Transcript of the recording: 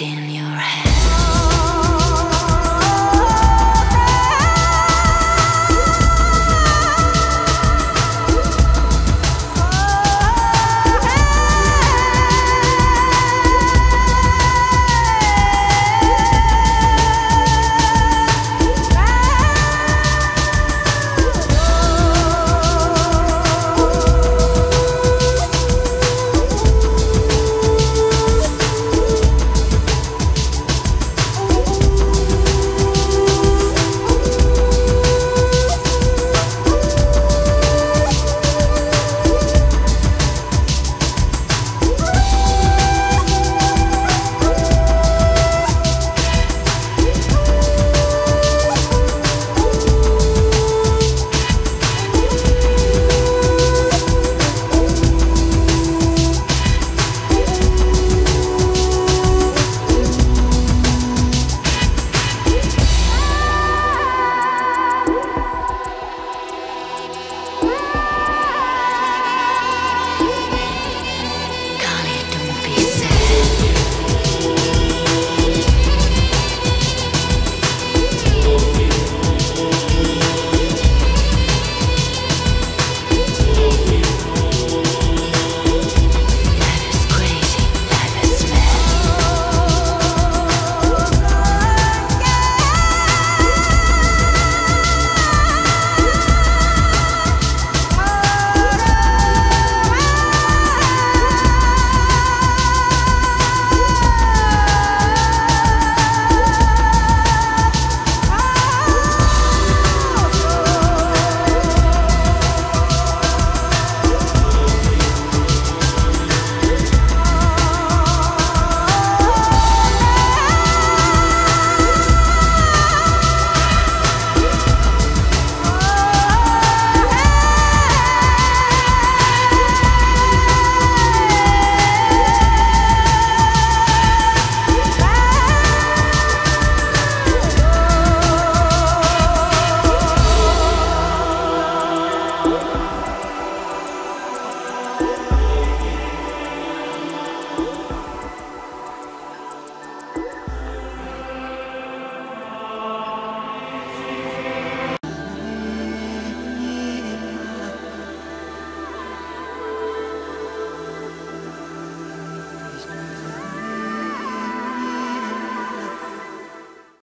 stand.